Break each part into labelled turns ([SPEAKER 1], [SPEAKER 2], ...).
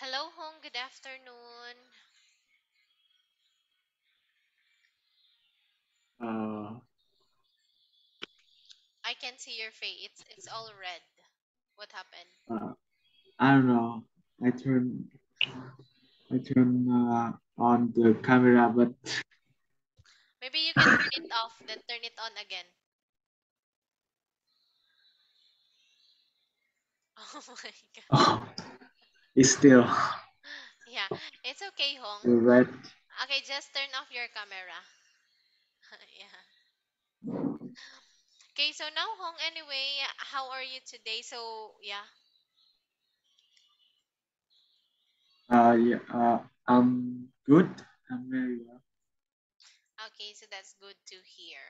[SPEAKER 1] Hello, Hong. Good afternoon.
[SPEAKER 2] Uh,
[SPEAKER 1] I can see your face. It's it's all red. What happened?
[SPEAKER 2] uh, I don't know. I turn I turn uh, on the camera, but
[SPEAKER 1] Maybe you can turn it off, then turn it on again. Oh my god.
[SPEAKER 2] it's still
[SPEAKER 1] Yeah, it's okay, Hong.
[SPEAKER 2] red.
[SPEAKER 1] Okay, just turn off your camera. yeah. Okay, so now, Hong, anyway, how are you today? So, yeah.
[SPEAKER 2] Uh, yeah. Uh, I'm good. I'm very well.
[SPEAKER 1] Okay, so that's good to hear.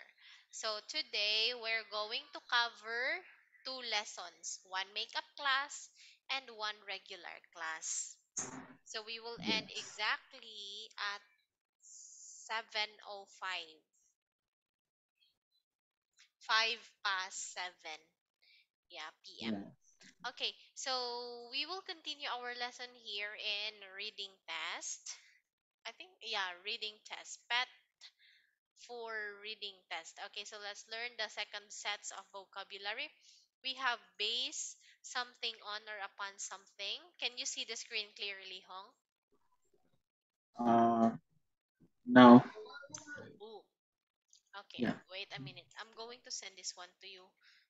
[SPEAKER 1] So, today we're going to cover two lessons one makeup class and one regular class. So, we will end exactly at 7.05, 5 past 7, yeah, p.m.
[SPEAKER 2] Yeah.
[SPEAKER 1] Okay, so we will continue our lesson here in reading test. I think, yeah, reading test. Pet for reading test. Okay, so let's learn the second sets of vocabulary. We have base, something on or upon something. Can you see the screen clearly, Hong?
[SPEAKER 2] Uh, no.
[SPEAKER 1] Ooh, okay.
[SPEAKER 2] Yeah.
[SPEAKER 1] Wait a minute. I'm going to send this one to you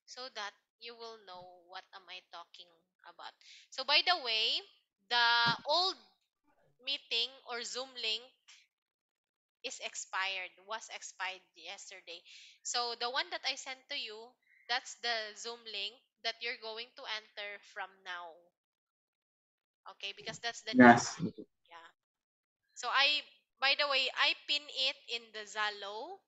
[SPEAKER 1] so that you will know what am I talking about. So by the way, the old meeting or Zoom link is expired, was expired yesterday. So the one that I sent to you, that's the Zoom link that you're going to enter from now. Okay, because that's the
[SPEAKER 2] Yes.
[SPEAKER 1] Yeah. So I by the way, I pin it in the Zalo.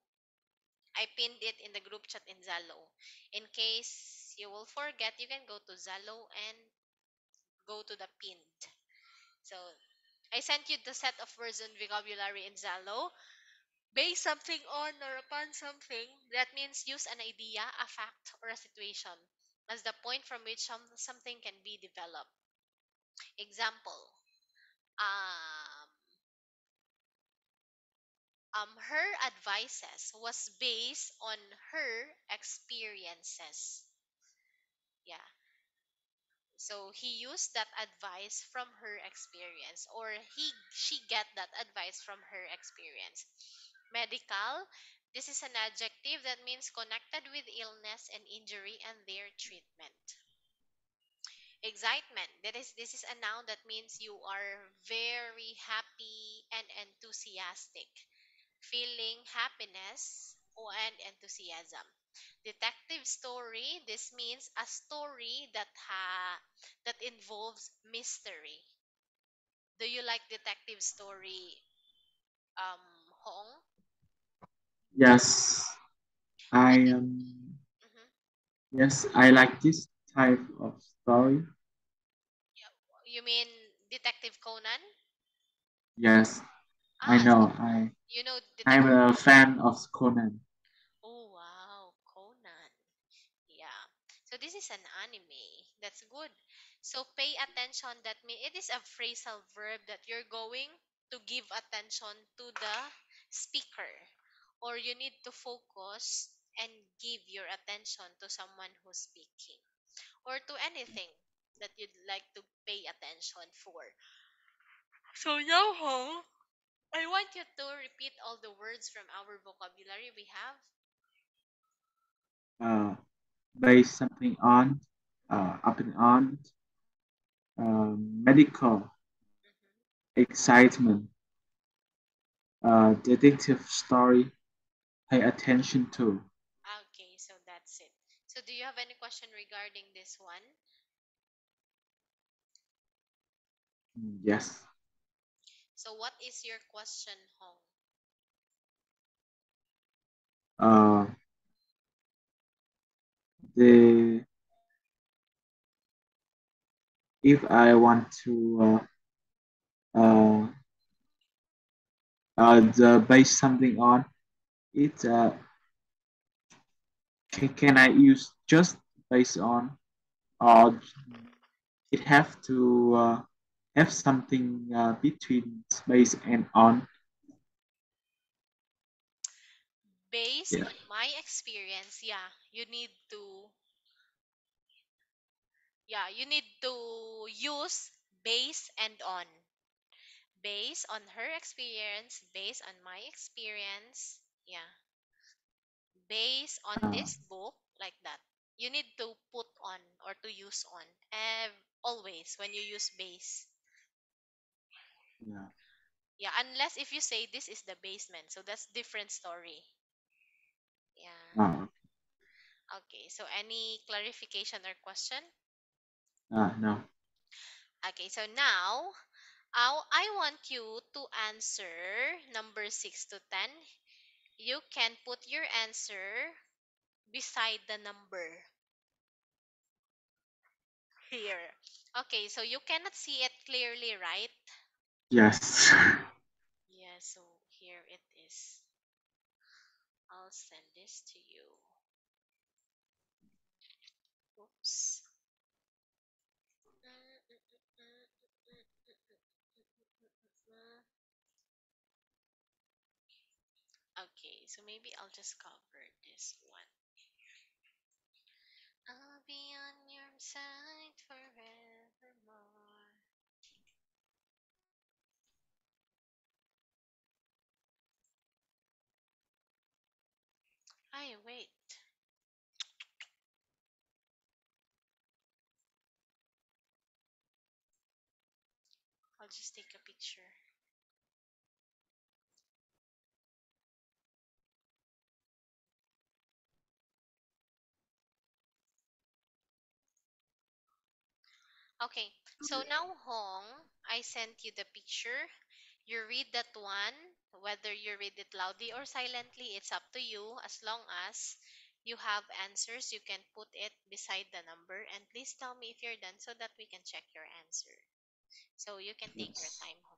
[SPEAKER 1] I pinned it in the group chat in Zalo. In case you will forget, you can go to Zalo and go to the pinned. So I sent you the set of words and vocabulary in Zalo. Base something on or upon something, that means use an idea, a fact, or a situation as the point from which some, something can be developed. Example, um, um, her advices was based on her experiences. Yeah. So he used that advice from her experience or he she get that advice from her experience. Medical, this is an adjective that means connected with illness and injury and their treatment. Excitement, that is this is a noun that means you are very happy and enthusiastic, feeling happiness and enthusiasm. Detective story, this means a story that ha that involves mystery. Do you like detective story, um, Hong?
[SPEAKER 2] Yes. I um.
[SPEAKER 1] mhm.
[SPEAKER 2] Yes, I like this type of story.
[SPEAKER 1] You mean Detective Conan?
[SPEAKER 2] Yes, I
[SPEAKER 1] Ah, so
[SPEAKER 2] know. I
[SPEAKER 1] you know
[SPEAKER 2] I'm
[SPEAKER 1] Detective
[SPEAKER 2] a
[SPEAKER 1] Conan.
[SPEAKER 2] fan of Conan.
[SPEAKER 1] Oh wow, Conan. Yeah. So this is an anime. That's good. So pay attention. That means it is a phrasal verb that you're going to give attention to the speaker, or you need to focus and give your attention to someone who's speaking, or to anything that you'd like to pay attention for. So now, huh? I want you to repeat all the words from our vocabulary we have.
[SPEAKER 2] Uh, base something on, uh, up and on, uh, medical,
[SPEAKER 1] Mhm.
[SPEAKER 2] excitement, uh, detective story, pay attention to.
[SPEAKER 1] Okay, so that's it. So do you have any question regarding this one?
[SPEAKER 2] Yes.
[SPEAKER 1] So what is your question, Hong?
[SPEAKER 2] Uh, the if I want to uh, uh, uh, base something on it, uh, can, can I use just based on, or it have to uh, F something uh, between space and on.
[SPEAKER 1] Based
[SPEAKER 2] Yeah.
[SPEAKER 1] on my experience, yeah, you need to yeah, you need to use base and on. Based on her experience, based on my experience, yeah, based on
[SPEAKER 2] Uh,
[SPEAKER 1] this book, like that. You need to put on or to use on ev- always when you use base.
[SPEAKER 2] yeah.
[SPEAKER 1] Yeah, unless if you say this is the basement, so that's different story. Yeah.
[SPEAKER 2] Uh,
[SPEAKER 1] Okay, so any clarification or question?
[SPEAKER 2] uh, no.
[SPEAKER 1] Okay, so now I I want you to answer number 6 to 10. You can put your answer beside the number here. Okay, so you cannot see it clearly, right?
[SPEAKER 2] Yes.
[SPEAKER 1] Yeah, so here it is. I'll send this to you. Oops. Okay, so maybe I'll just cover this one. I'll be on your side forevermore. Ay, wait. I'll just take a picture. Okay, so now Hong, I sent you the picture. You read that one, whether you read it loudly or silently, it's up to you. As long as you have answers, you can put it beside the number. And please tell me if you're done so that we can check your answer. So you can take your time, Hong.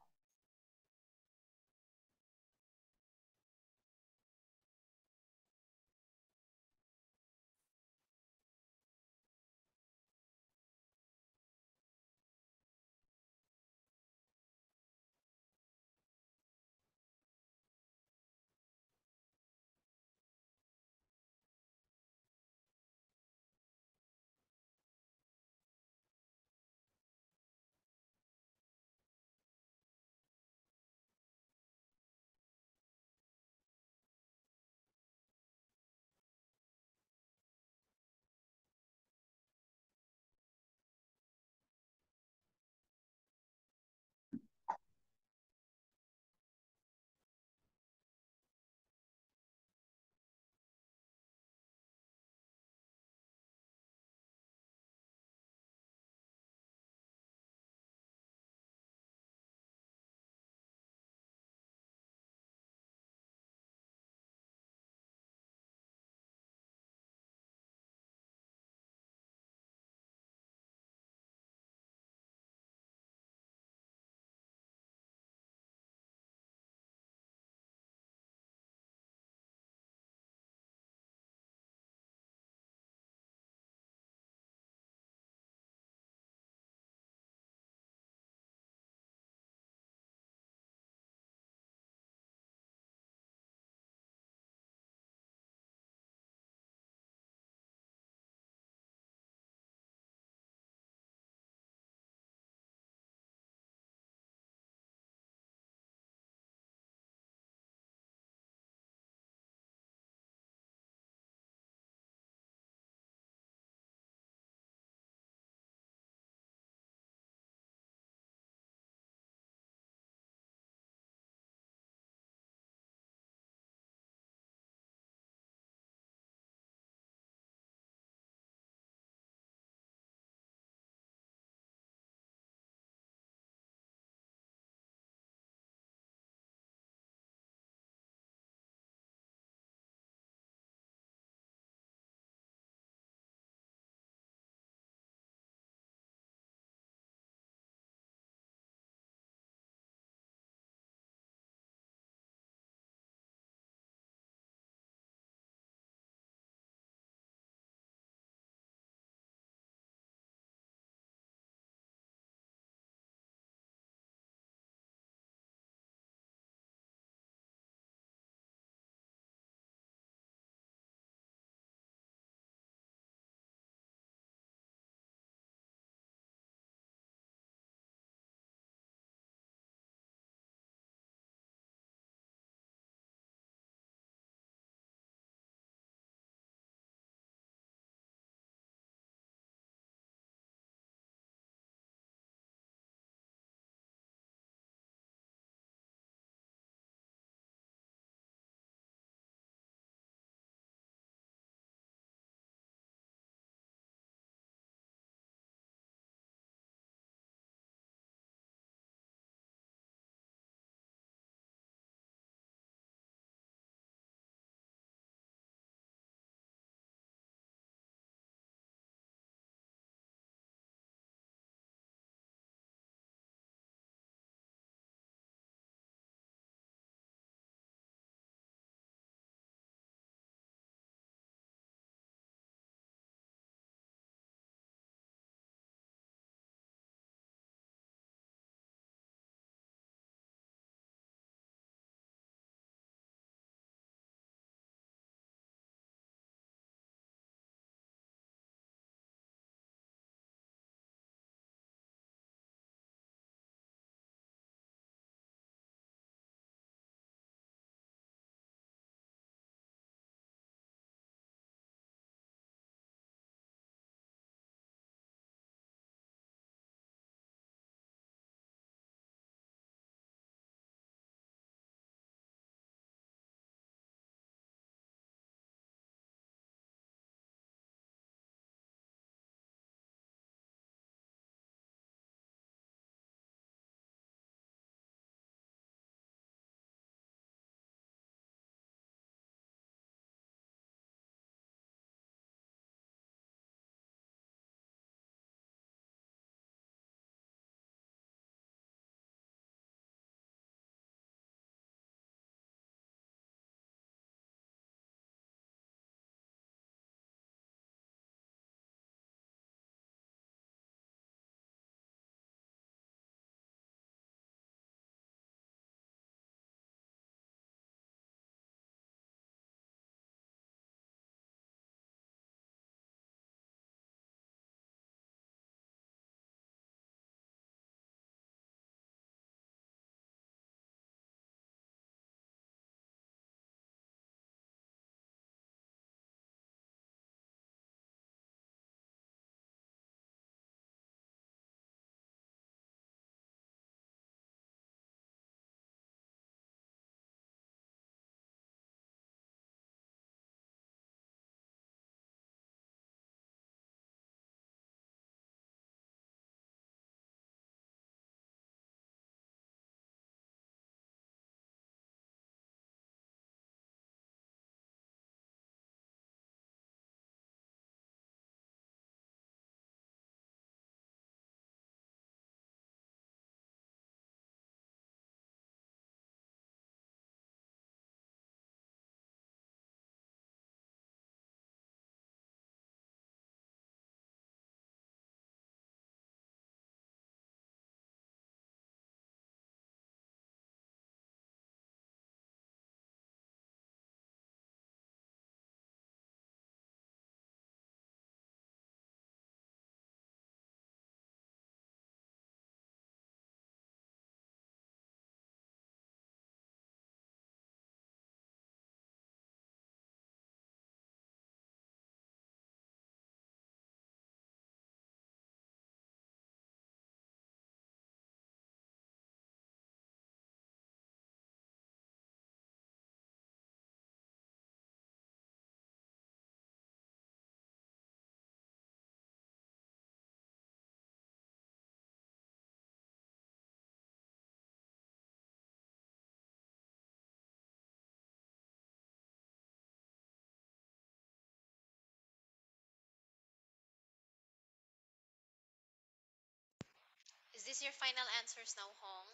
[SPEAKER 1] This your final answers now, Hong?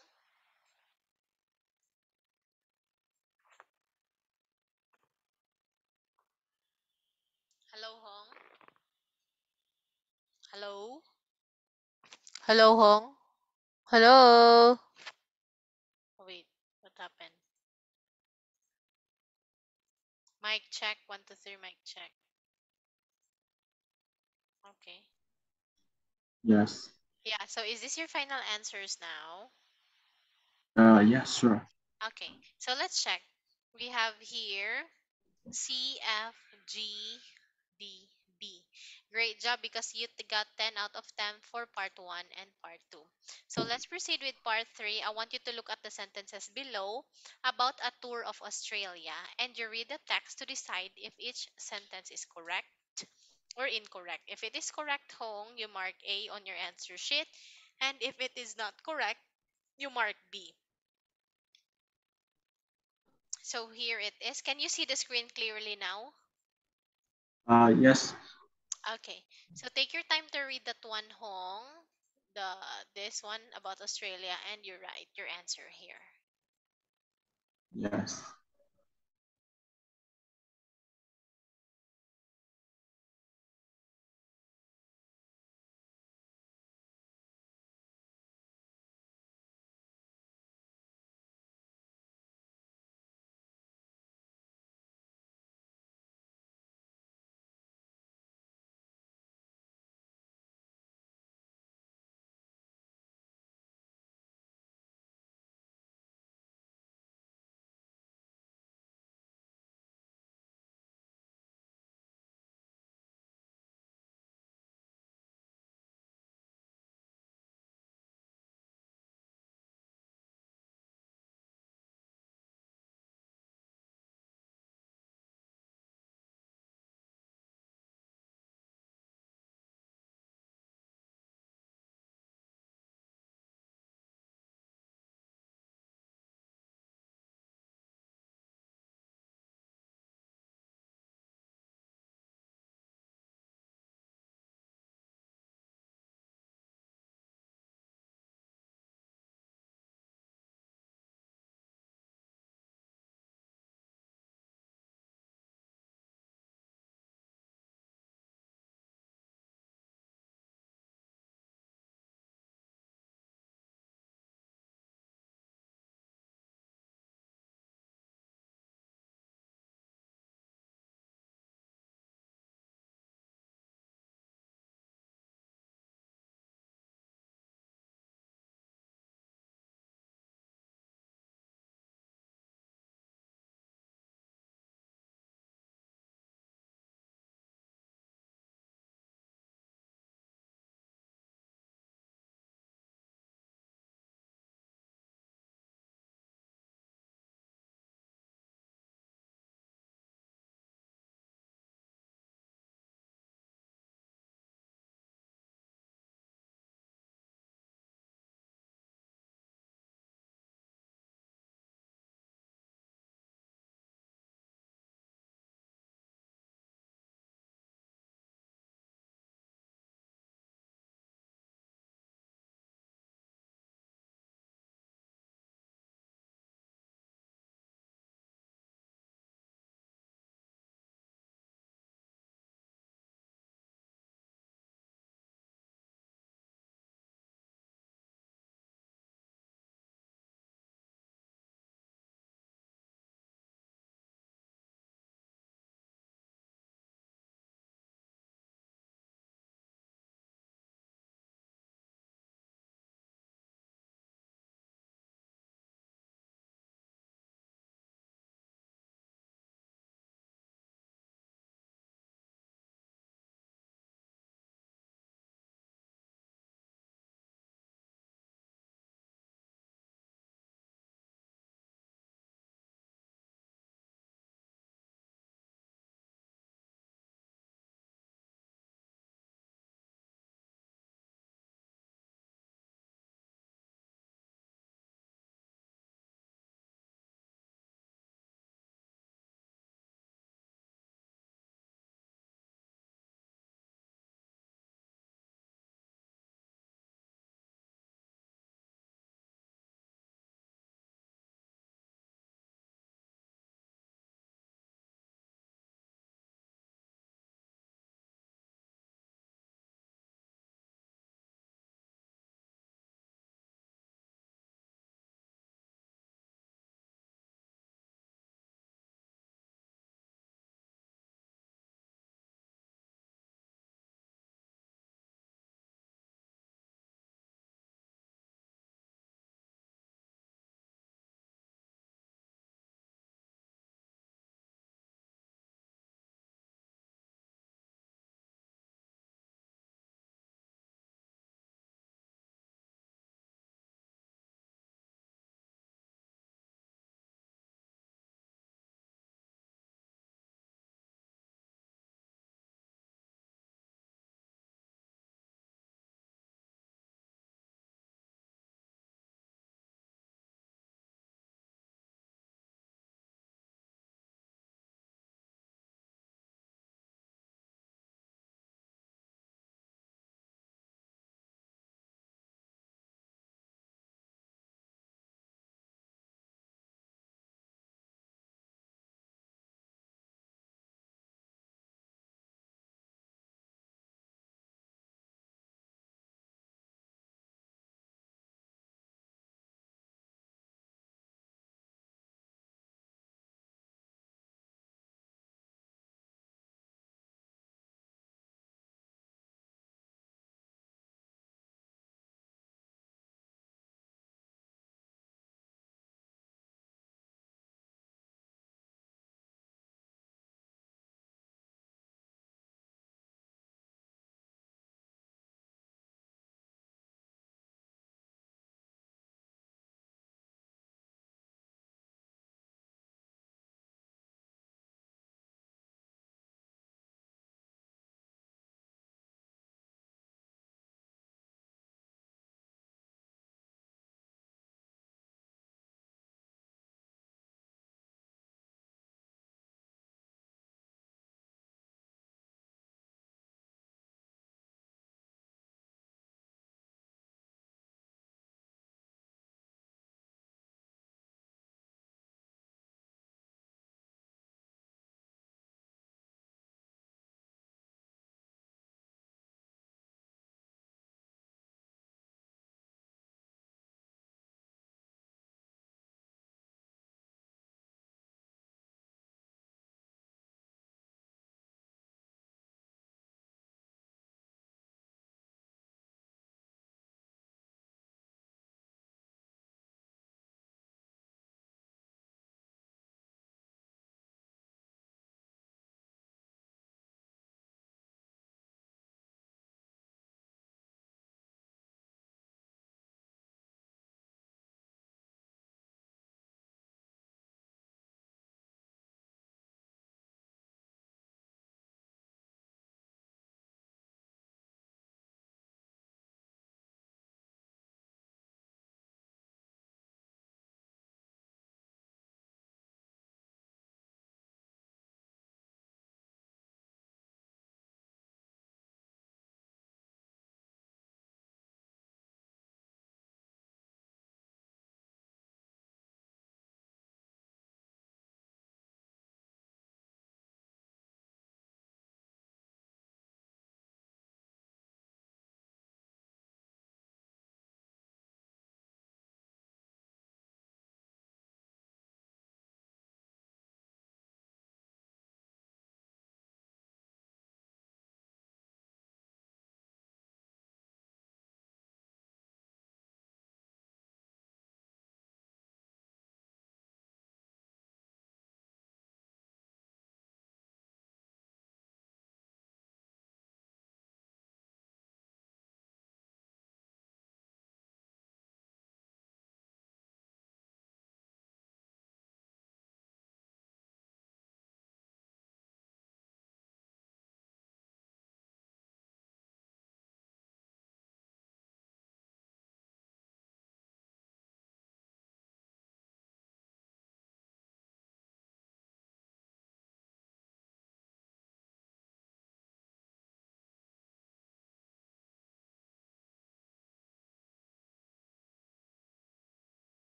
[SPEAKER 1] Hello, Hong? Hello? Hello, Hong? Hello? Oh, wait, what happened? Mic check, one, two, three, mic check. Okay.
[SPEAKER 2] Yes.
[SPEAKER 1] Yeah, so is this your final answers now?
[SPEAKER 2] Uh, yes, sure.
[SPEAKER 1] Okay, so let's check. We have here C, F, G, D, B. Great job because you got 10 out of 10 for part 1 and part 2. So let's proceed with part 3. I want you to look at the sentences below about a tour of Australia and you read the text to decide if each sentence is correct or incorrect. If it is correct, Hong, you mark A on your answer sheet. And if it is not correct, you mark B. So here it is. Can you see the screen clearly now?
[SPEAKER 2] Uh, yes.
[SPEAKER 1] Okay. So take your time to read that one, Hong. The this one about Australia, and you write your answer here.
[SPEAKER 2] Yes.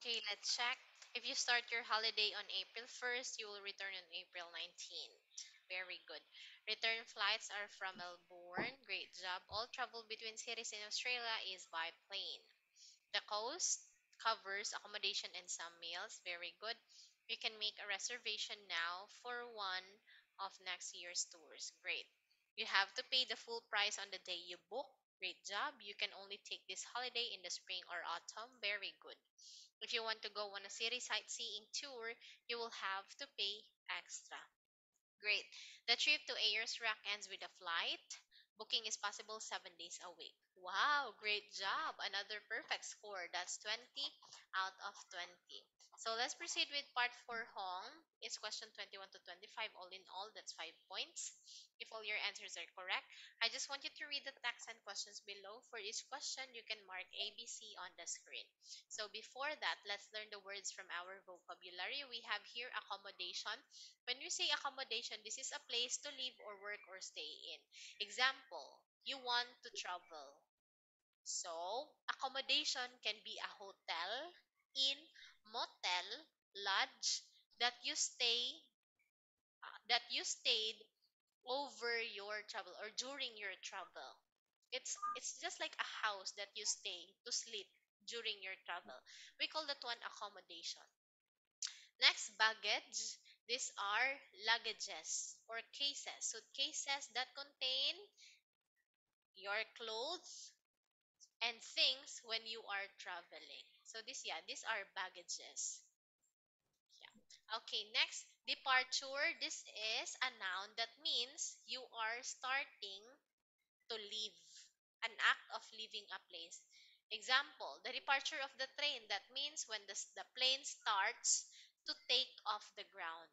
[SPEAKER 1] Okay, let's check. If you start your holiday on April 1st, you will return on April 19th. Very good. Return flights are from Melbourne. Great job. All travel between cities in Australia is by plane. The coast covers accommodation and some meals. Very good. You can make a reservation now for one of next year's tours. Great. You have to pay the full price on the day you book. Great job. You can only take this holiday in the spring or autumn. Very good. If you want to go on a city sightseeing tour, you will have to pay extra. Great. The trip to Ayers Rock ends with a flight. Booking is possible seven days a week. Wow, great job. Another perfect score. That's 20 out of 20. So let's proceed with part 4 Hong. It's question 21 to 25. All in all, that's 5 points. If all your answers are correct, I just want you to read the text and questions below. For each question, you can mark ABC on the screen. So before that, let's learn the words from our vocabulary. We have here accommodation. When we say accommodation, this is a place to live or work or stay in. Example, you want to travel. So, accommodation can be a hotel, inn, motel, lodge that you stay uh, that you stayed over your travel or during your travel. It's it's just like a house that you stay to sleep during your travel. We call that one accommodation. Next, baggage. These are luggages or cases. Suitcases that contain your clothes and things when you are traveling. So this yeah, these are baggages. Yeah. Okay, next, departure. This is a noun that means you are starting to leave, an act of leaving a place. Example, the departure of the train. That means when the, the plane starts to take off the ground.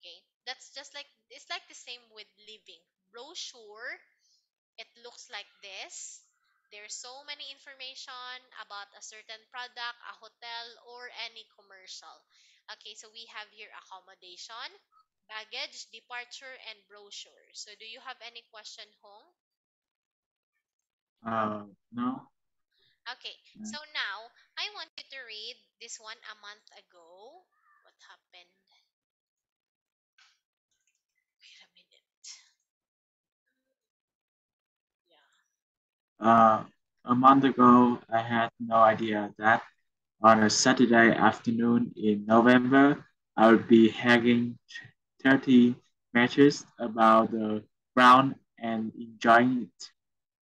[SPEAKER 1] Okay, that's just like it's like the same with leaving. Brochure, it looks like this. There's so many information about a certain product, a hotel, or any commercial. Okay, so we have here accommodation, baggage, departure, and brochure. So do you have any question, Hong?
[SPEAKER 2] Uh, no.
[SPEAKER 1] Okay, so now I want you to read this one a month ago. What happened? Wait a minute. Yeah.
[SPEAKER 2] Uh, a month ago, I had no idea that on a Saturday afternoon in November, I would be hanging 30 matches about the ground and enjoying it.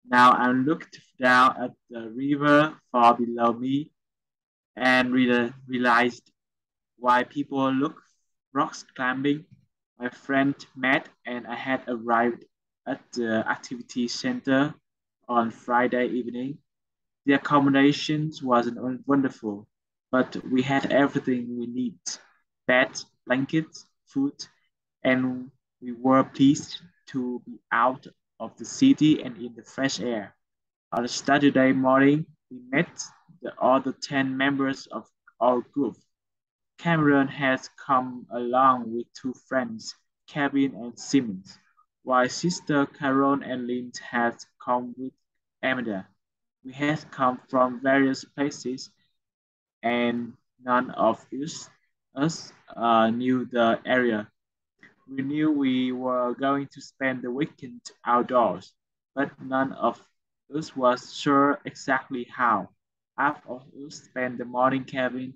[SPEAKER 2] Now I looked down at the river far below me and real- realized why people look rocks climbing. My friend Matt and I had arrived at the activity center on Friday evening. The accommodations wasn't wonderful, but we had everything we need: bed, blankets, food, and we were pleased to be out of the city and in the fresh air. On Saturday morning, we met the other 10 members of our group. Cameron has come along with two friends, Kevin and Simmons, while sister Carol and Lynn had come with Amanda. We had come from various places and none of us, us uh, knew the area. We knew we were going to spend the weekend outdoors, but none of us was sure exactly how. Half of us spent the morning cabin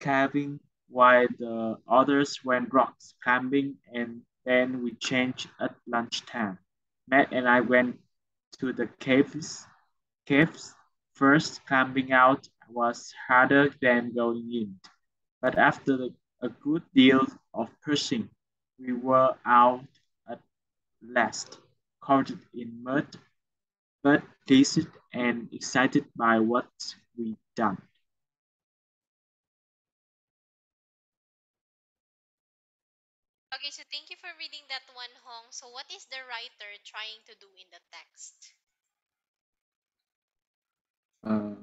[SPEAKER 2] caving while the others went rock climbing and then we changed at lunchtime. Matt and I went to the caves. Caves first climbing out was harder than going in, but after a good deal of pushing, we were out at last, covered in mud, but pleased and excited by what we'd done.
[SPEAKER 1] Okay, so thank you for reading that. So what is the writer trying to do in the text?
[SPEAKER 2] Uh,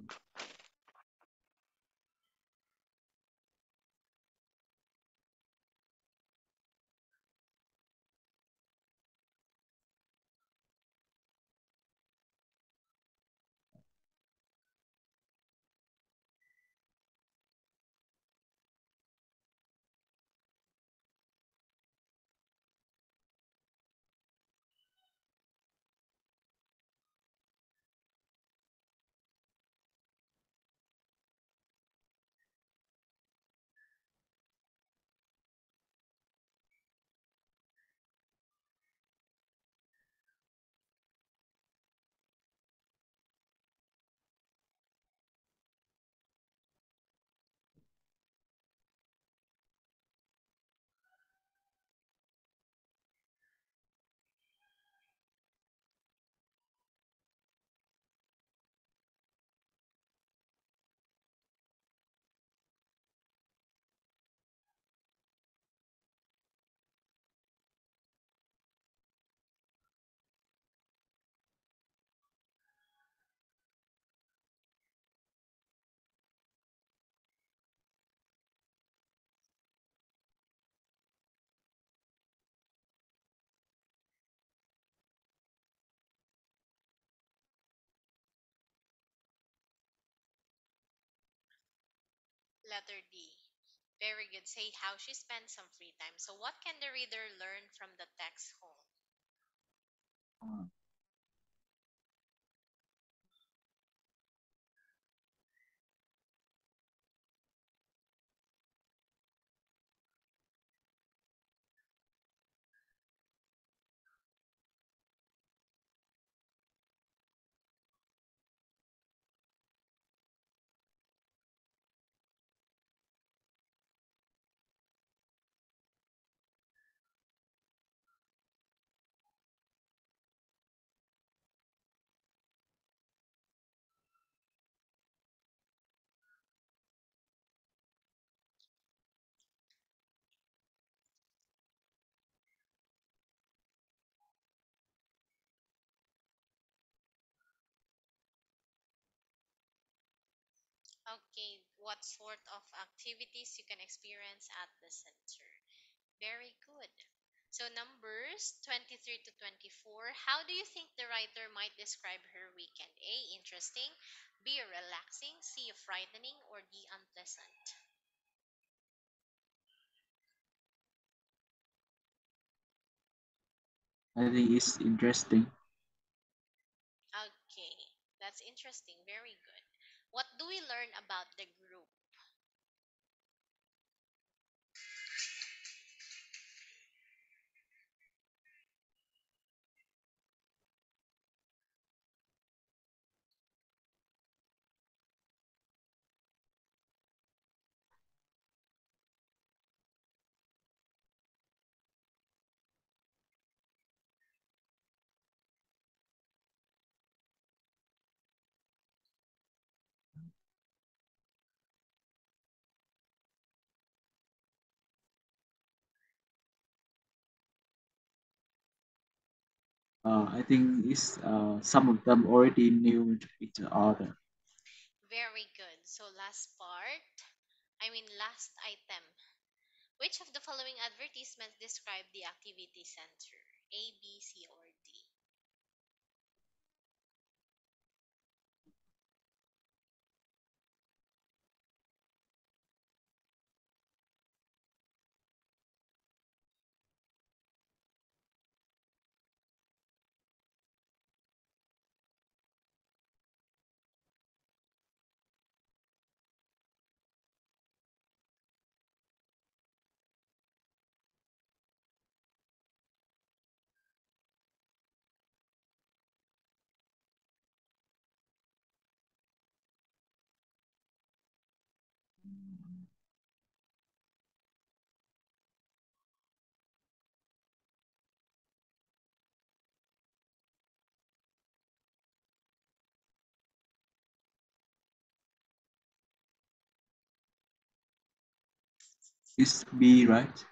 [SPEAKER 1] Letter D. Very good. Say how she spends some free time. So, what can the reader learn from the text Hong?
[SPEAKER 2] Um,
[SPEAKER 1] Okay, what sort of activities you can experience at the center? Very good. So, numbers 23 to 24. How do you think the writer might describe her weekend? A. Interesting. B. Relaxing. C. Frightening. Or D. Unpleasant.
[SPEAKER 2] I think it's interesting.
[SPEAKER 1] Okay, that's interesting. What do we learn about the group?
[SPEAKER 2] I think it's uh, some of them already knew each other.
[SPEAKER 1] Very good. So, last part, I mean, last item. Which of the following advertisements describe the activity center? A, B, C, or D?
[SPEAKER 2] It's B, right?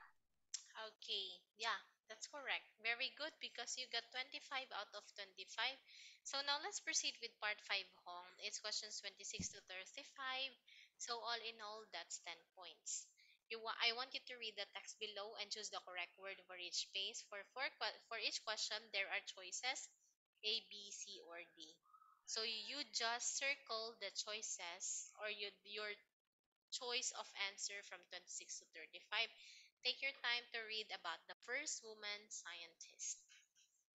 [SPEAKER 1] Okay, yeah, that's correct. Very good because you got 25 out of 25. So now let's proceed with part 5 Hong. It's questions 26 to 35. So all in all, that's 10 points. You wa- I want you to read the text below and choose the correct word for each space. For, for, for each question, there are choices A, B, C, or D. So you just circle the choices or you, your choice of answer from 26 to 35. Take your time to read about the first woman scientist.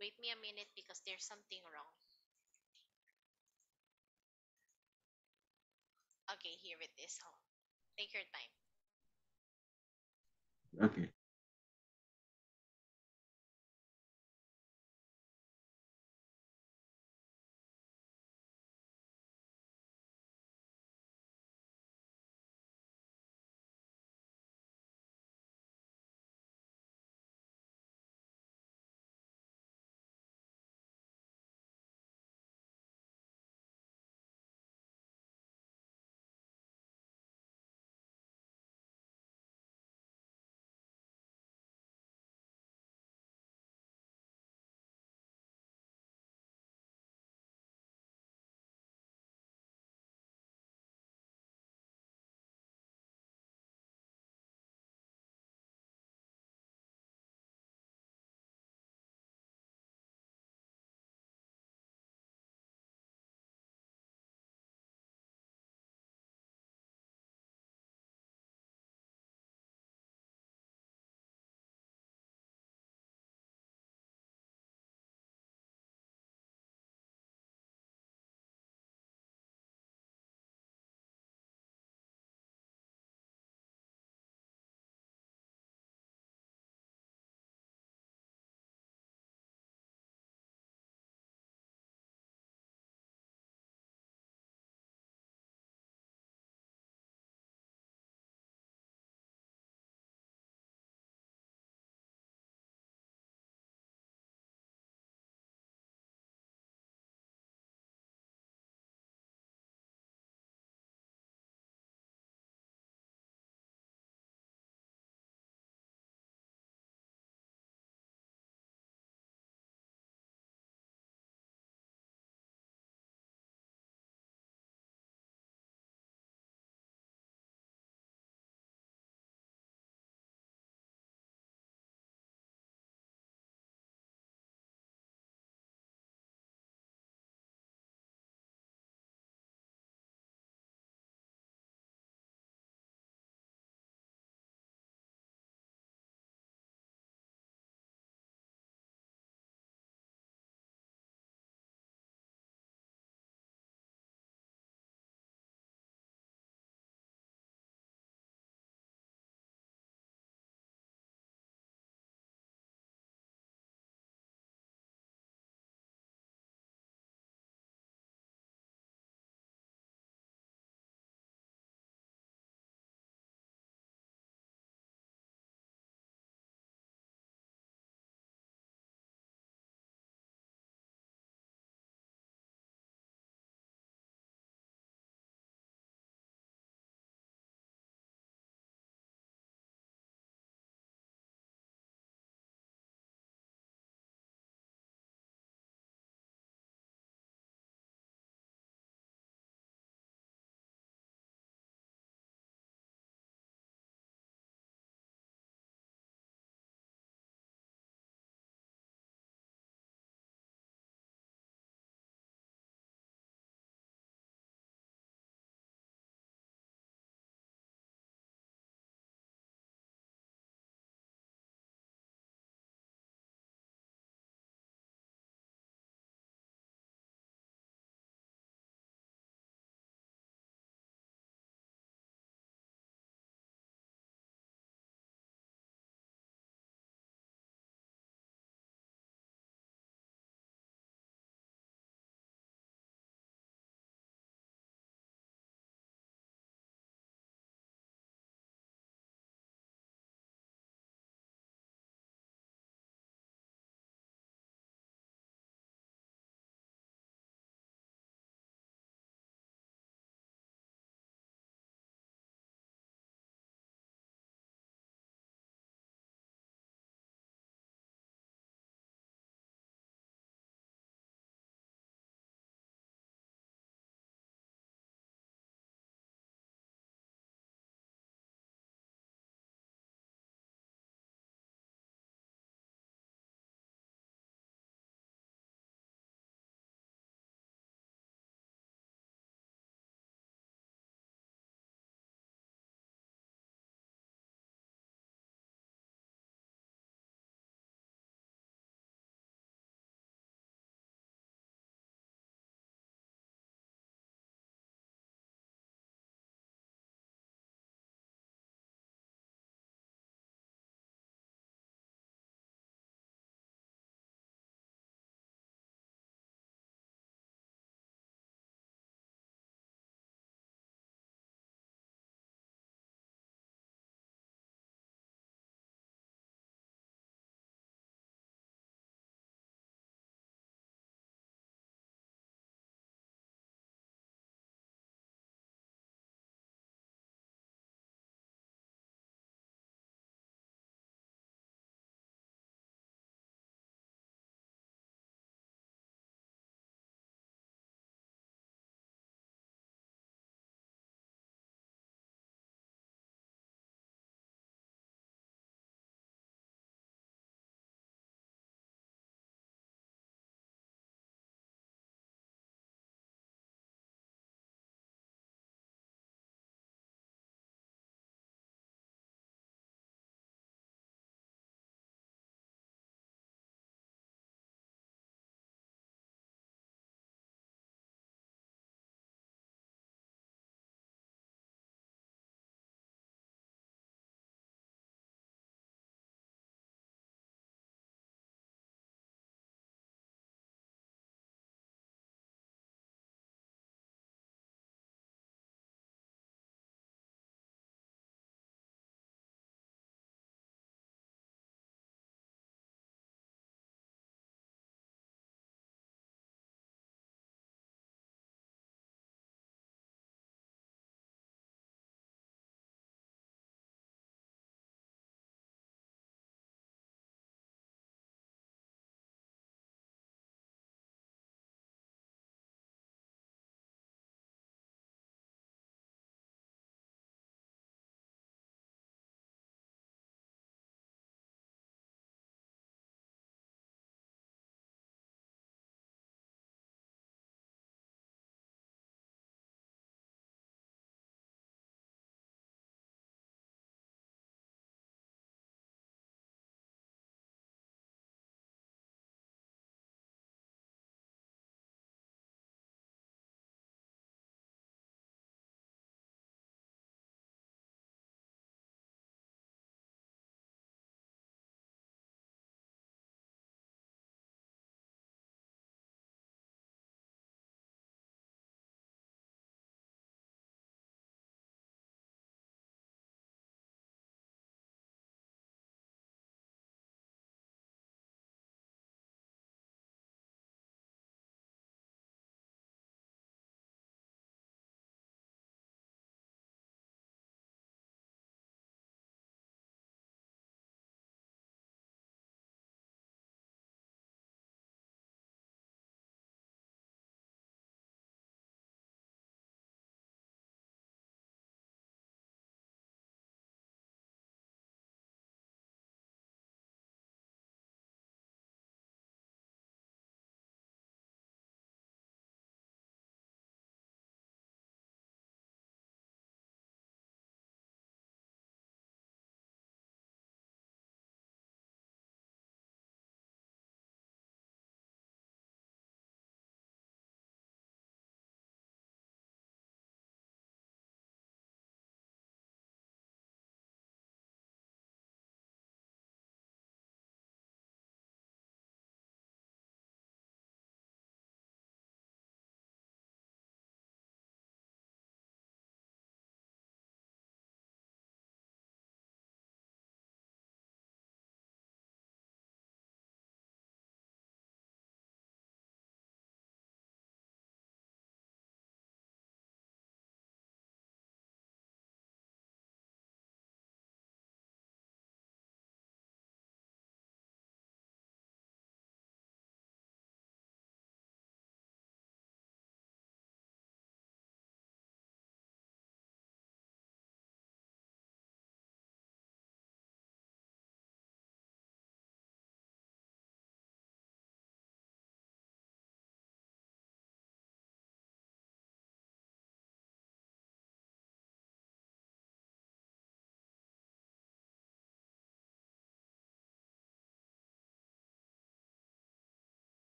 [SPEAKER 1] Wait me a minute because there's something wrong. Okay, here it is. Oh, take your time.
[SPEAKER 2] Okay.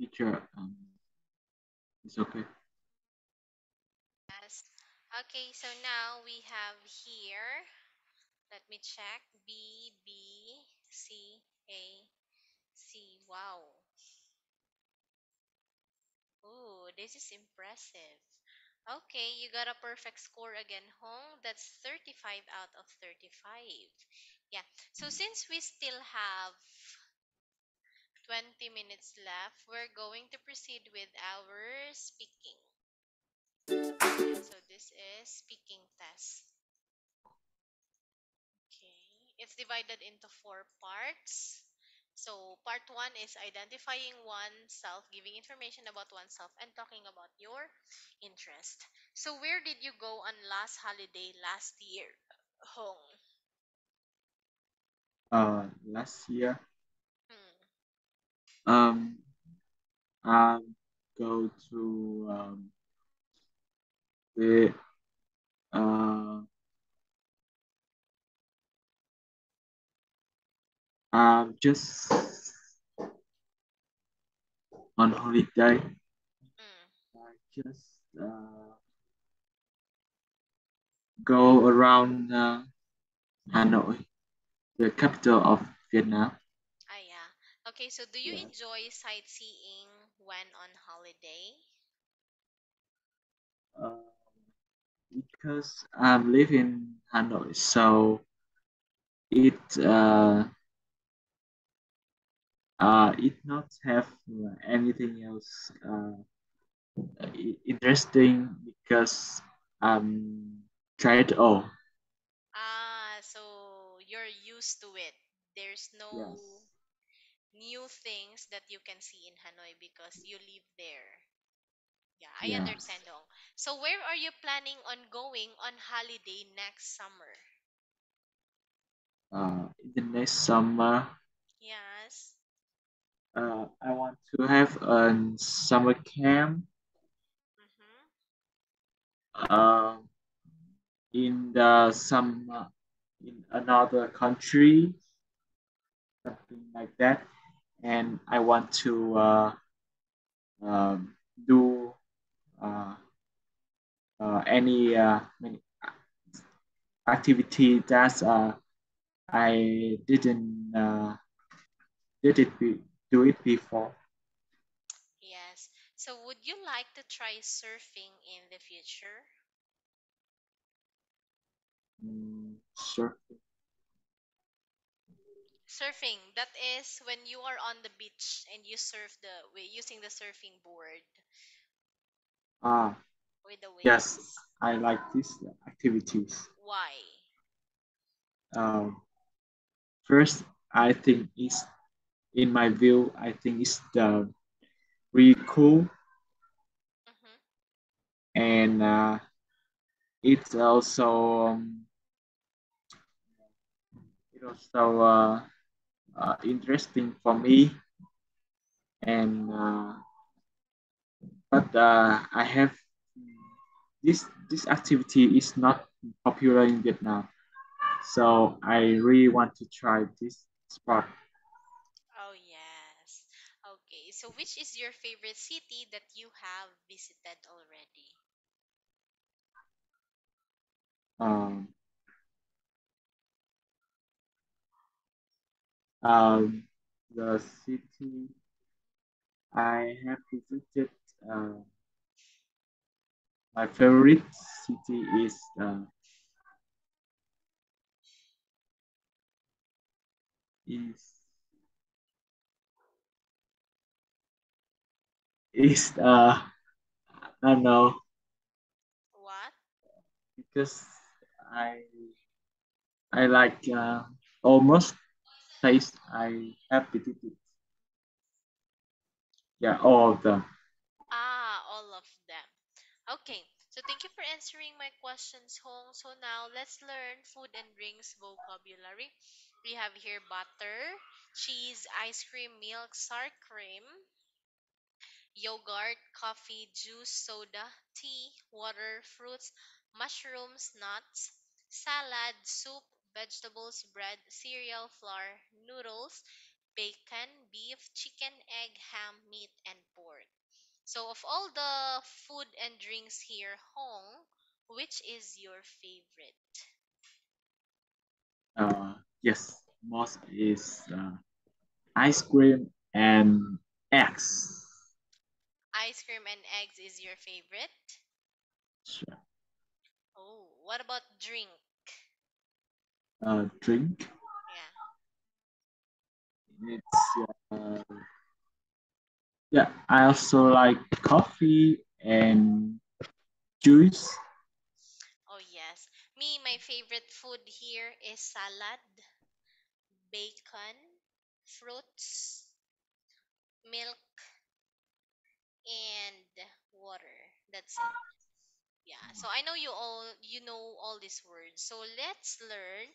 [SPEAKER 2] Teacher. Um, it's okay.
[SPEAKER 1] Yes. Okay, so now we have here, let me check, B, B, C, A, C. Wow. Ooh, this is impressive. Okay, you got a perfect score again, Hong. That's 35 out of 35. Yeah. So since we still have 20 minutes left, we're going to proceed with our speaking. So this is speaking test. Okay. It's divided into four parts. So part one is identifying oneself, giving information about oneself, and talking about your interest. So where did you go on last holiday last year? Home.
[SPEAKER 2] Uh, last year. Um, I go to um, the uh, um, just on holiday.
[SPEAKER 1] Hmm.
[SPEAKER 2] I just uh, go around uh, Hanoi, the capital of Vietnam.
[SPEAKER 1] Okay, so do you
[SPEAKER 2] Yeah.
[SPEAKER 1] enjoy sightseeing when on holiday?
[SPEAKER 2] Uh, because I live in Hanoi, so it uh, uh, it not have uh, anything else uh, i- interesting because I'm tried all.
[SPEAKER 1] Ah, so you're used to it. There's no
[SPEAKER 2] Yes.
[SPEAKER 1] New things that you can see in Hanoi because you live there. Yeah, I
[SPEAKER 2] Yes.
[SPEAKER 1] understand, Hong. So where are you planning on going on holiday next summer?
[SPEAKER 2] Uh, in the next summer,
[SPEAKER 1] Yes.
[SPEAKER 2] uh, I want to have a summer camp
[SPEAKER 1] Mm-hmm.
[SPEAKER 2] uh, in the summer in another country, something like that. And I want to uh, um, do uh, uh, any uh, activity that uh, I didn't uh, did it be, do it before.
[SPEAKER 1] Yes. So would you like to try surfing in the future?
[SPEAKER 2] Mm, sure.
[SPEAKER 1] Surfing, that is when you are on the beach and you surf the using the surfing board
[SPEAKER 2] Ah,
[SPEAKER 1] with the
[SPEAKER 2] yes. I like these activities.
[SPEAKER 1] Why?
[SPEAKER 2] Um, first, I think it's in my view, I think it's the really cool
[SPEAKER 1] Mm-hmm.
[SPEAKER 2] and uh, it's also um, it also uh, uh, interesting for me and uh, but uh, I have this this activity is not popular in Vietnam, so I really want to try this sport.
[SPEAKER 1] Oh, yes. Okay. So which is your favorite city that you have visited already?
[SPEAKER 2] Um, um, the city I have visited, uh, my favorite city is uh, is is uh, I don't know
[SPEAKER 1] What?
[SPEAKER 2] because I I like uh, almost place I have visited. Yeah, all of them.
[SPEAKER 1] Ah, all of them. Okay. So thank you for answering my questions, Hong. So now let's learn food and drinks vocabulary. We have here butter, cheese, ice cream, milk, sour cream, yogurt, coffee, juice, soda, tea, water, fruits, mushrooms, nuts, salad, soup, vegetables, bread, cereal, flour, noodles, bacon, beef, chicken, egg, ham, meat, and pork. So, of all the food and drinks here, Hong, which is your favorite?
[SPEAKER 2] Uh, yes, most is uh, ice cream and eggs.
[SPEAKER 1] Ice cream and eggs is your favorite?
[SPEAKER 2] Sure.
[SPEAKER 1] Oh, what about drink?
[SPEAKER 2] Uh, drink.
[SPEAKER 1] Yeah.
[SPEAKER 2] It's uh, yeah. I also like coffee and juice.
[SPEAKER 1] Oh, yes. Me, my favorite food here is salad, bacon, fruits, milk, and water. That's it. Yeah. So I know you all you know all these words. So let's learn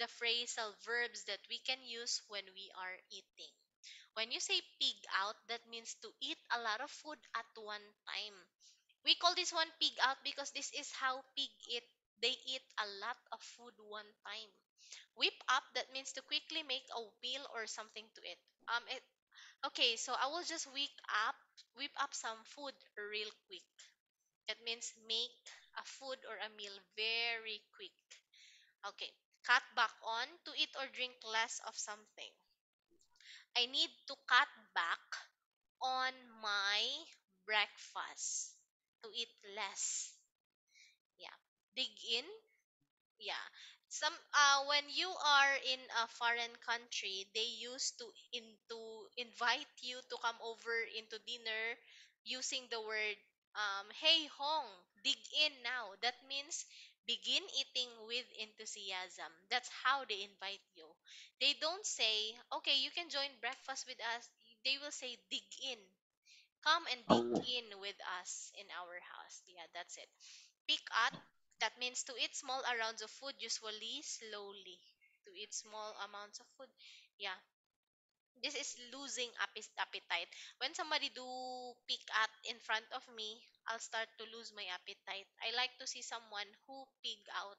[SPEAKER 1] the phrasal verbs that we can use when we are eating. When you say pig out, that means to eat a lot of food at one time. We call this one pig out because this is how pig eat. They eat a lot of food one time. Whip up, that means to quickly make a meal or something to eat. Um, it, okay, so I will just whip up, whip up some food real quick. That means make a food or a meal very quick. Okay, cut back on to eat or drink less of something. I need to cut back on my breakfast to eat less. Yeah. Dig in. Yeah. Some uh when you are in a foreign country, they used to into invite you to come over into dinner using the word um hey Hong, dig in now. That means begin eating with enthusiasm. That's how they invite you. They don't say, "Okay, you can join breakfast with us." They will say, "Dig in." Come and dig
[SPEAKER 2] Oh,
[SPEAKER 1] in with us in our house. Yeah, that's it. Pick at, that means to eat small amounts of food, usually slowly. To eat small amounts of food. Yeah, this is losing appetite. When somebody do pick at in front of me, I'll start to lose my appetite. I like to see someone who pig out.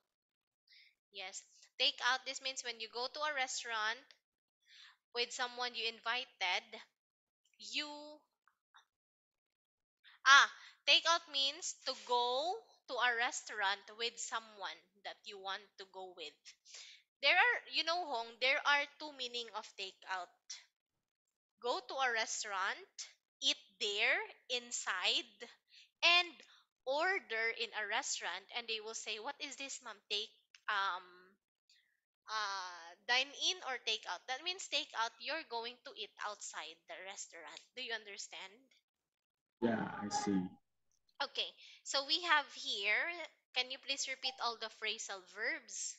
[SPEAKER 1] Yes. Take out, this means when you go to a restaurant with someone you invited, you Ah, take out means to go to a restaurant with someone that you want to go with. There are, you know, Hong, there are two meaning of takeout. Go to a restaurant, eat there inside, and order in a restaurant, and they will say, "What is this, ma'am? Take um uh dine in or take out?" That means take out. You're going to eat outside the restaurant. Do you understand?
[SPEAKER 2] yeah, I see.
[SPEAKER 1] Okay, so we have here, can you please repeat all the phrasal verbs?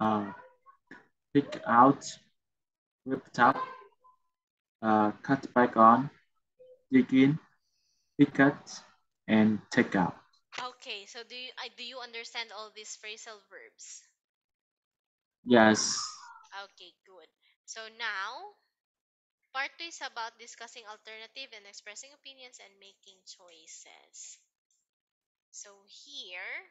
[SPEAKER 2] Uh, pick out, whip up, uh, cut back on, dig in, pick at, and take out.
[SPEAKER 1] Okay, so do you, I do you understand all these phrasal verbs?
[SPEAKER 2] Yes.
[SPEAKER 1] Okay, good. So now, part two is about discussing alternative and expressing opinions and making choices. So here,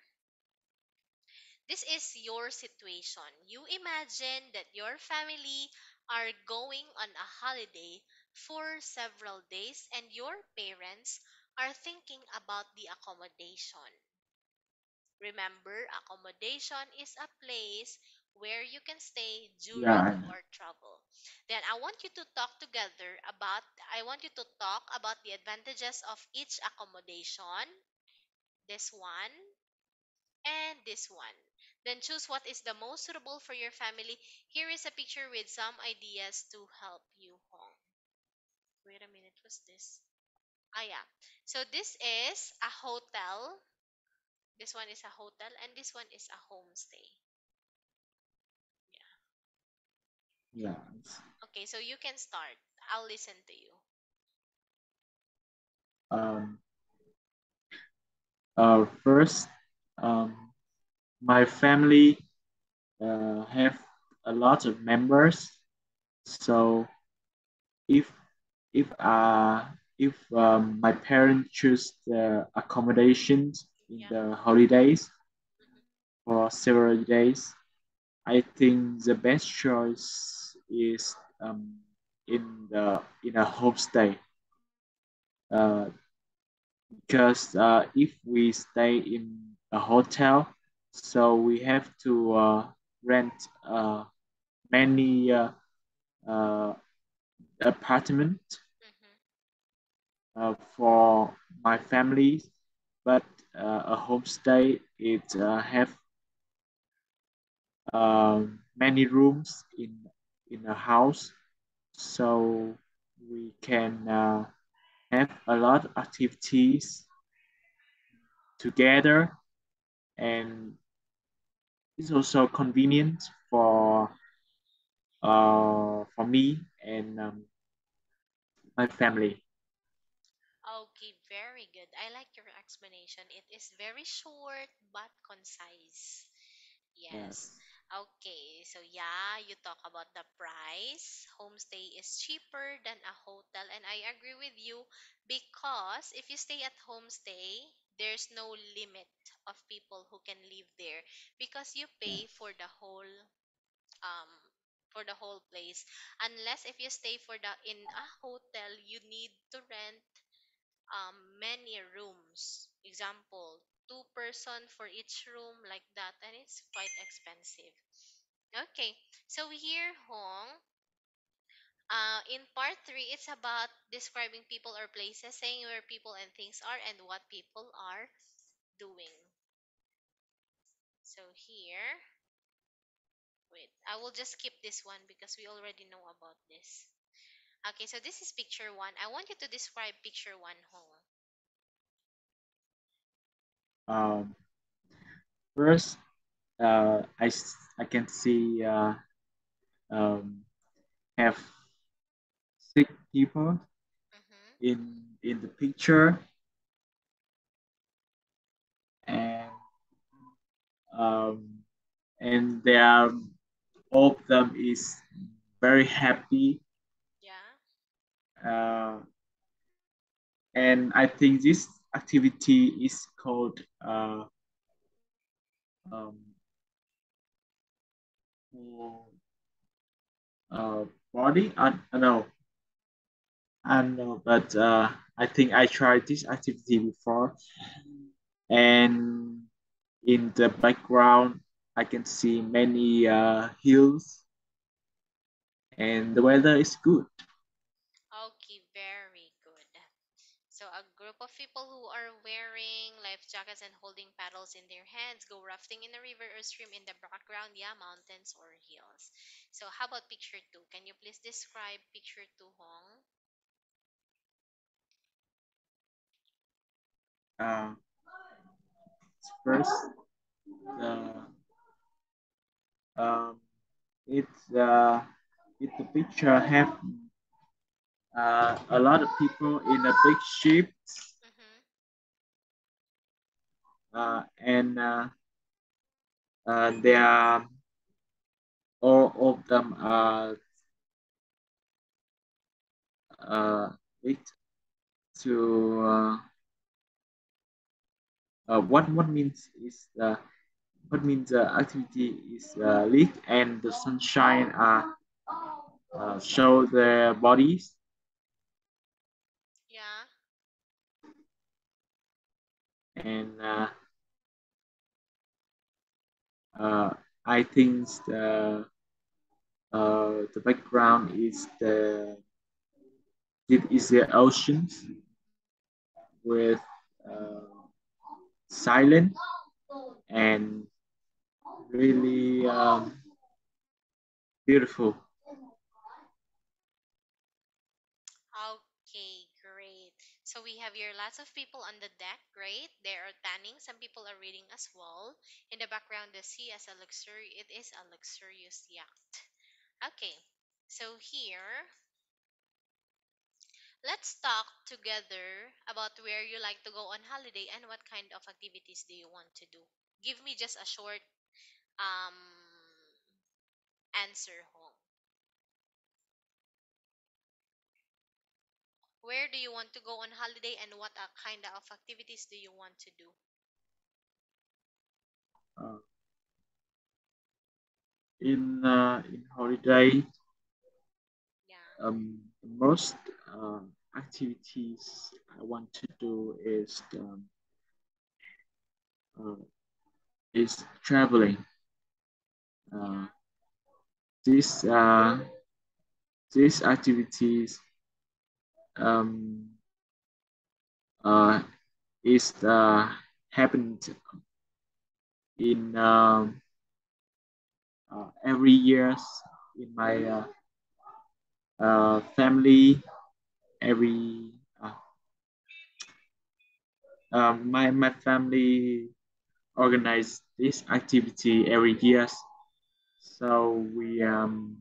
[SPEAKER 1] this is your situation. You imagine that your family are going on a holiday for several days and your parents are thinking about the accommodation. Remember, accommodation is a place where you can stay during
[SPEAKER 2] Yeah.
[SPEAKER 1] your travel. Then I want you to talk together about I want you to talk about the advantages of each accommodation, this one, and this one. Then choose what is the most suitable for your family. Here is a picture with some ideas to help you Hong. Wait a minute, what's this? Ah, yeah. So this is a hotel. This one is a hotel, and this one is a homestay. Yeah.
[SPEAKER 2] Yeah.
[SPEAKER 1] Okay, so you can start. I'll listen to you.
[SPEAKER 2] Um, uh, first, um, my family uh, have a lot of members. So if if uh if um, my parents choose the accommodations in
[SPEAKER 1] Yeah.
[SPEAKER 2] the holidays for several days, I think the best choice is um, in the in a homestay. Uh, because uh, if we stay in a hotel, so we have to uh, rent uh, many uh, uh, apartment
[SPEAKER 1] Mm-hmm.
[SPEAKER 2] uh, for my family, but uh, a homestay it uh, have um, many rooms in in a house, so we can uh, have a lot of activities together, and it's also convenient for uh, for me and um, my family.
[SPEAKER 1] Okay, very good. I like your explanation. It is very short but concise. Yes.
[SPEAKER 2] Yes.
[SPEAKER 1] Okay, so yeah, you talk about the price. Homestay is cheaper than a hotel, and I agree with you because if you stay at homestay, there's no limit of people who can live there because you pay for the whole um for the whole place. Unless if you stay for the in a hotel, you need to rent um many rooms. Example, two person for each room like that, and it's quite expensive. Okay, so here, Hong, uh, in part three, it's about describing people or places, saying where people and things are, and what people are doing. So here, wait, I will just skip this one because we already know about this. Okay, so this is picture one. I want you to describe picture one, whole.
[SPEAKER 2] Um, first, uh, I, I can see uh, um, have people
[SPEAKER 1] Mm-hmm.
[SPEAKER 2] in in the picture, and um, and they are all of them is very happy.
[SPEAKER 1] Yeah.
[SPEAKER 2] Uh, and I think this activity is called uh, um, uh, body. I, I know, I don't know, but uh, I think I tried this activity before, and in the background I can see many uh, hills, and the weather is good.
[SPEAKER 1] Okay, very good. So, a group of people who are wearing life jackets and holding paddles in their hands go rafting in a river or stream in the background, yeah, mountains or hills. So, how about picture two? Can you please describe picture two, Hong?
[SPEAKER 2] Uh, first, the um, it's uh, it the picture have uh, a lot of people in a big ship,
[SPEAKER 1] Mm-hmm.
[SPEAKER 2] uh, and uh, uh, they are all of them are uh, it to uh, uh, what what means is uh, what means the activity is uh, lit and the sunshine uh, uh, show their bodies
[SPEAKER 1] Yeah.
[SPEAKER 2] and uh, uh, I think the uh, the background is the it is the oceans with uh, silent and really um, beautiful.
[SPEAKER 1] Okay, great. So, we have here lots of people on the deck, great. They are tanning. Some people are reading as well. In the background, the sea is a luxury. It is a luxurious yacht. Okay, so here Let's talk together about where you like to go on holiday and what kind of activities do you want to do. Give me just a short um answer Hong. Where do you want to go on holiday and what kind of activities do you want to do?
[SPEAKER 2] Uh, in uh, in holiday, yeah. um, most uh, activities I want to do is um, uh, is traveling. Uh, these uh, these activities um, uh, is uh, happened in um, uh, every years in my uh, uh, family every uh, um, my my family organize this activity every years so we um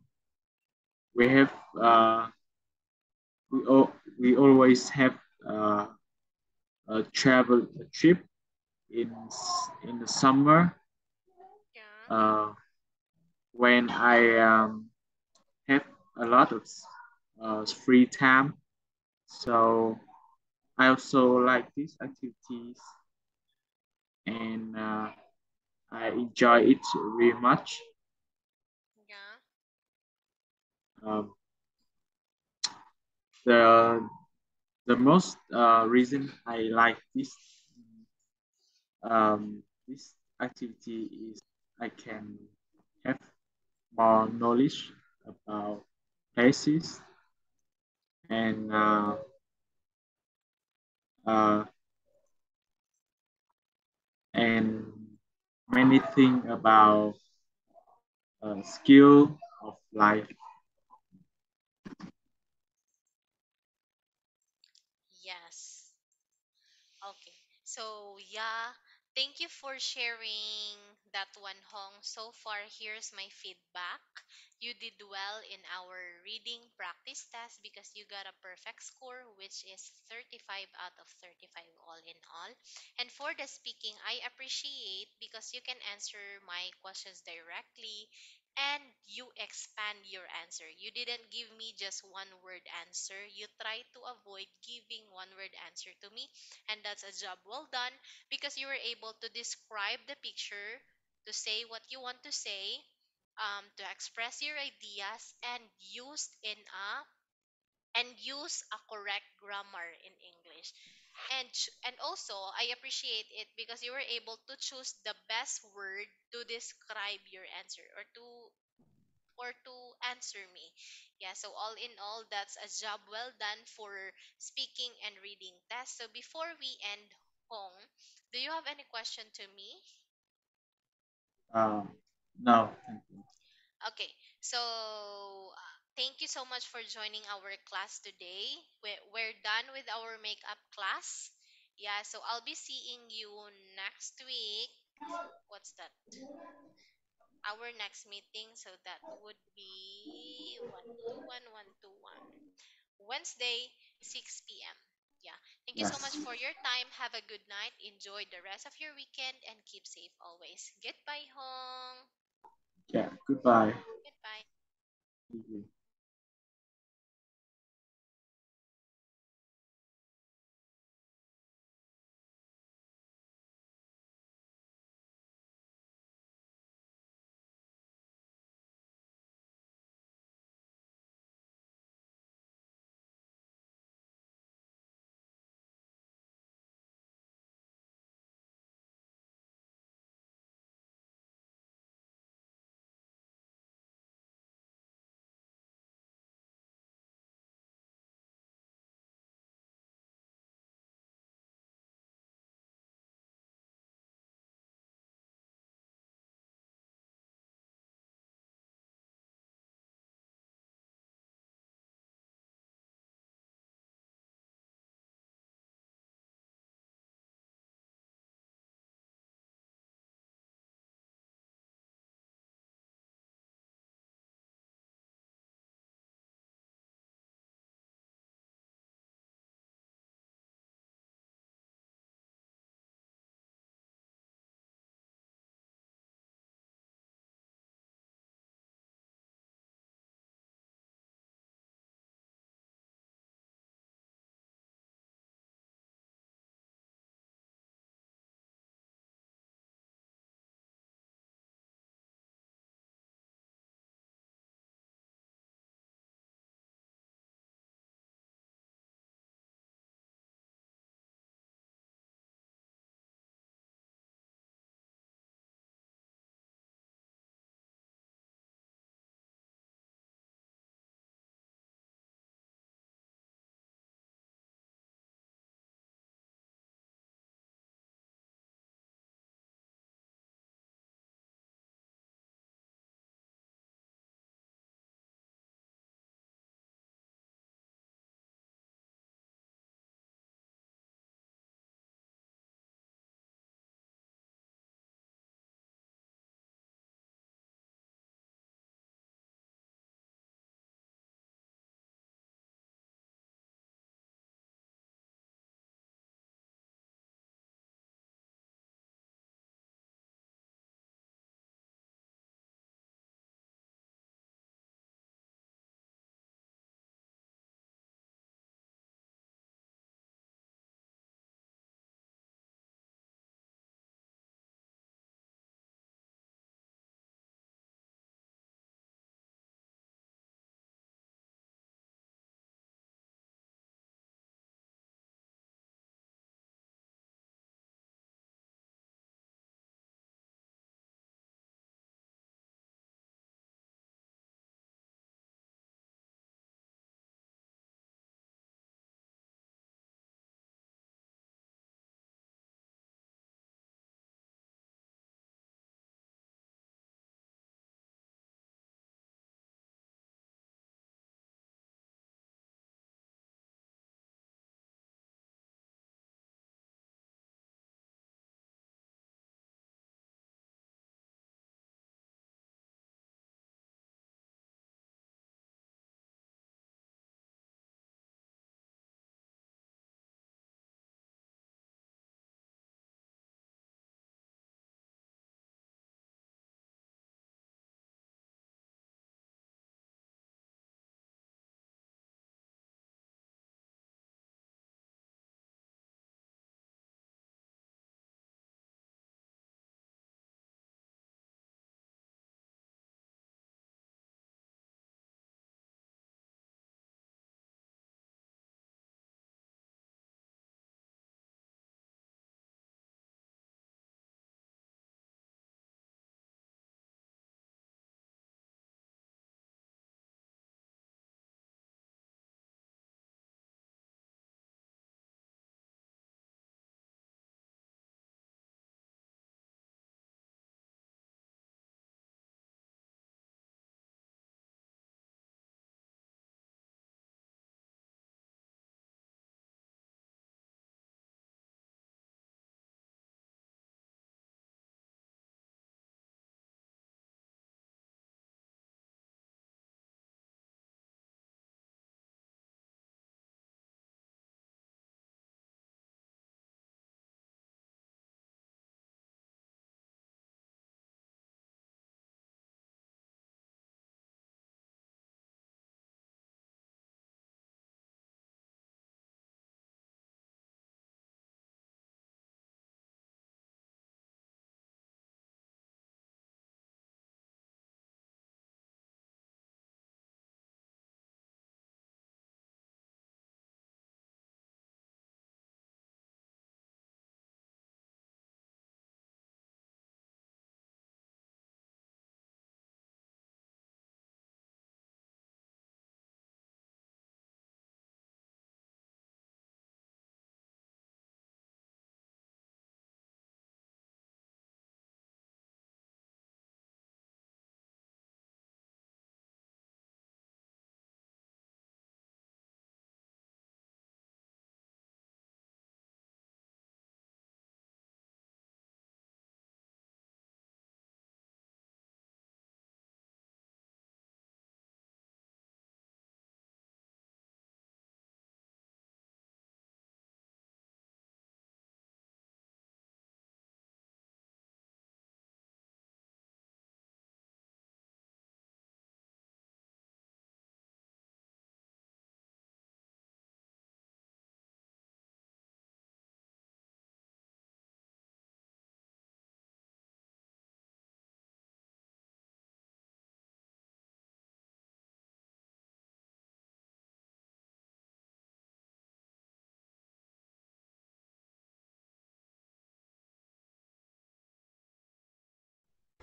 [SPEAKER 2] we have uh we all we always have uh, a travel a trip in in the summer
[SPEAKER 1] Yeah.
[SPEAKER 2] uh when I um have a lot of uh, free time so I also like these activities and uh, I enjoy it very much.
[SPEAKER 1] Yeah.
[SPEAKER 2] Um, the the most uh, reason I like this um, this activity is I can have more knowledge about places and uh, uh, and many things about uh, skill of life.
[SPEAKER 1] Yes. Okay. So, yeah, thank you for sharing that one, Hong. So far, here's my feedback. You did well in our reading practice test because you got a perfect score, which is 35 out of 35 all in all. And for the speaking, I appreciate because you can answer my questions directly and you expand your answer. You didn't give me just one word answer. You try to avoid giving one word answer to me and that's a job well done because you were able to describe the picture to say what you want to say um, to express your ideas and used in a and use a correct grammar in english and and also i appreciate it because you were able to choose the best word to describe your answer or to or to answer me. Yeah, so all in all, that's a job well done for speaking and reading test. So before we end, Hong, do you have any question to me?
[SPEAKER 2] Uh, no, thank.
[SPEAKER 1] Okay, so uh, thank you so much for joining our class today. We're, we're done with our makeup class. Yeah, so I'll be seeing you next week. What's that? Our next meeting. So that would be 121, 121. Wednesday, 6 p.m. Yeah. Thank you so much
[SPEAKER 2] Yes.
[SPEAKER 1] for your time. Have a good night. Enjoy the rest of your weekend and keep safe always. Goodbye, Hong.
[SPEAKER 2] Yeah. Goodbye.
[SPEAKER 1] Goodbye.